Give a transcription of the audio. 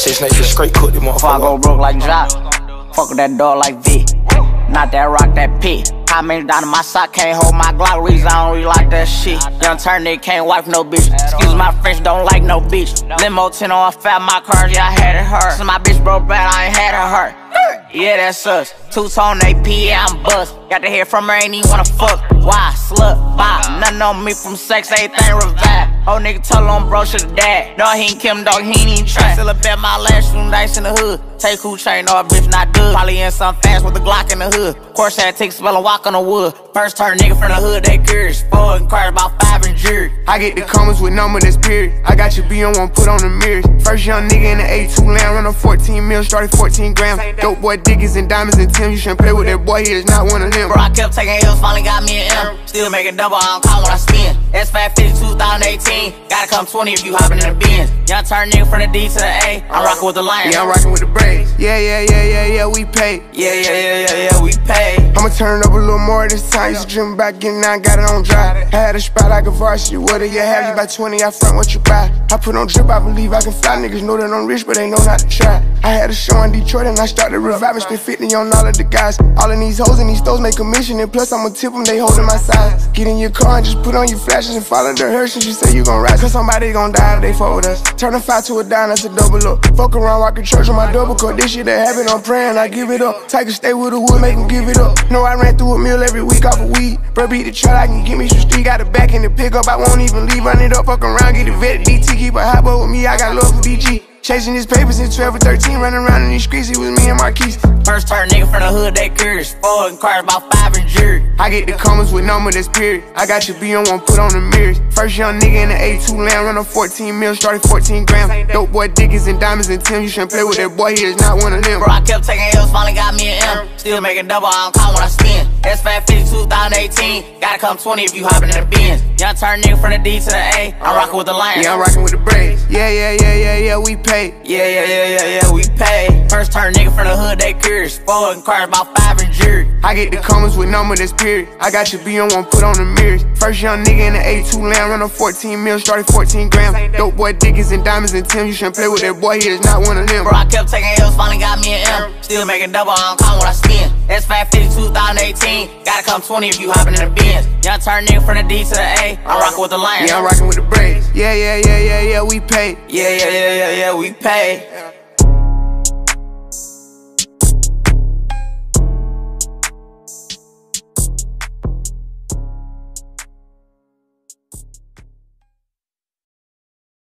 Six niggas straight cook the Before I go motherfucker. broke like Jock. Fuck that dog like V. Not that rock, that P. How many down in my sock can't hold my Glock? Reason I don't really like that shit. Young turn nigga can't wipe no bitch. Excuse my French, don't like no bitch. Limo 10 on fat, my cars, yeah, I had it hurt. So my bitch broke bad, I ain't had her hurt. Yeah, that's us. Two tone AP, yeah, I'm bust. Got to hear from her, ain't even wanna fuck. Why? Slut, bop. Nothing on me from sex, everything revive. Old nigga told him bro should've died. No, he ain't Kim, dog, he ain't even try. Still a bet my last room dice in the hood. Take who chain, no, a bitch not good. Probably in some fast with a Glock in the hood. Course had to take spell and walk on the wood. First turn nigga from the hood, they curious. Four and cars about five and jury. I get the comments with number that's period. I got your B on one, put on the mirrors. First young nigga in the A2 land, run a 14 mil, started 14 grams. Dope boy Dickies and diamonds and Tim. You shouldn't play with that boy, he is not one of them. Bro, I kept taking L's, finally got me an M. Still making double, I don't call when I spin. S550 2018. Gotta come 20 if you hopping in the Benz. Young turn nigga from the D to the A. I'm oh. rocking with the Lions. Yeah, I'm rocking with the Braves. Yeah, yeah, yeah, yeah, yeah, we pay. Yeah, yeah, yeah, yeah, yeah, we pay. I'ma turn it up a little more this time. Used to dream about getting out, got it on dry. I had a spot like a varsity. What do you have? You buy 20, I front what you buy. I put on drip, I believe I can fly. Niggas know that I'm rich, but they know not to try. I had a show in Detroit and I started reviving. Spent 50 on all of the guys. All of these hoes and these stores make a mission. And plus, I'ma tip them, they holding my size. Get in your car and just put on your flashes and follow the. And you say you gon' ride. Cause somebody gon' die if they fuck with us. Turn a five to a dime, that's a double up. Fuck around, walking church on my double cut. This shit that happen, I'm praying, I give it up. Take a stay with the wood, make them give it up. No, I ran through a meal every week off of weed. Bro, beat the truck, I can get me some street. Got a back in the pickup, I won't even leave. Run it up, fuck around, get the vet DT. Keep a hot boy with me, I got love for DG. Chasing his papers since 12 or 13, running around in these streets, it was me and Marquise. First turn nigga from the hood, they curious. Four and cars about five and jury. I get the comments with number that's period. I got your B on one, put on the mirrors. First young nigga in the A2 land, run 14 mil, started 14 grams. Dope boy Dickies and diamonds and Tim. You shouldn't play with that boy, he is not one of them. Bro, I kept taking L's, finally got me an M. Still making double, I don't call when I spin. S550 2018. Gotta come 20 if you hoppin' in the Benz. Young turn nigga from the D to the A. I'm uh-huh. rocking with the Lions. Yeah, I'm rockin' with the Braves. Yeah, yeah, yeah, yeah, yeah, we pay. Yeah, yeah, yeah, yeah, yeah, we pay. First turn nigga from the hood, they curious. Four and cars about five and jury. I get the comments with number that's period. I got your B on one, put on the mirrors. First young nigga in the A2 land, run a 14 mil, started 14 grams. Dope boy Dickies and diamonds and Tim. You shouldn't play with that boy, he is not one of them. Bro, I kept taking L's, finally got me an M. Still making double, I don't call when I spin. S550 2018. Gotta come 20 if you hopping in the Benz. Young turn nigga from the D to the A. I'm rocking with the Lions. Yeah, I'm rocking with the Braves. Yeah, yeah, yeah, yeah, yeah, we pay. Yeah, yeah, yeah, yeah, yeah, we pay.